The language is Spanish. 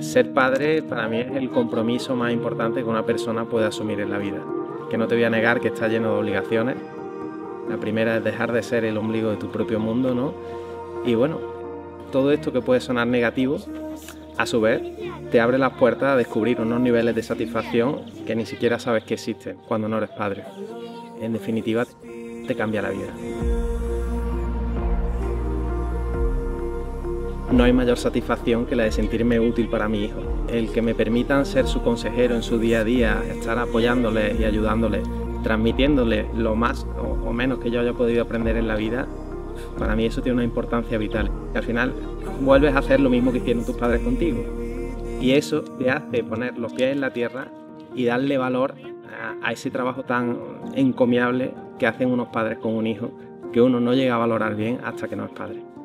Ser padre para mí es el compromiso más importante que una persona puede asumir en la vida. Que no te voy a negar que está lleno de obligaciones. La primera es dejar de ser el ombligo de tu propio mundo, ¿no? Y bueno, todo esto que puede sonar negativo, a su vez, te abre las puertas a descubrir unos niveles de satisfacción que ni siquiera sabes que existen cuando no eres padre. En definitiva, te cambia la vida. No hay mayor satisfacción que la de sentirme útil para mi hijo. El que me permitan ser su consejero en su día a día, estar apoyándole y ayudándole, transmitiéndole lo más o menos que yo haya podido aprender en la vida, para mí eso tiene una importancia vital. Y al final vuelves a hacer lo mismo que hicieron tus padres contigo. Y eso te hace poner los pies en la tierra y darle valor a, a ese trabajo tan encomiable que hacen unos padres con un hijo que uno no llega a valorar bien hasta que no es padre.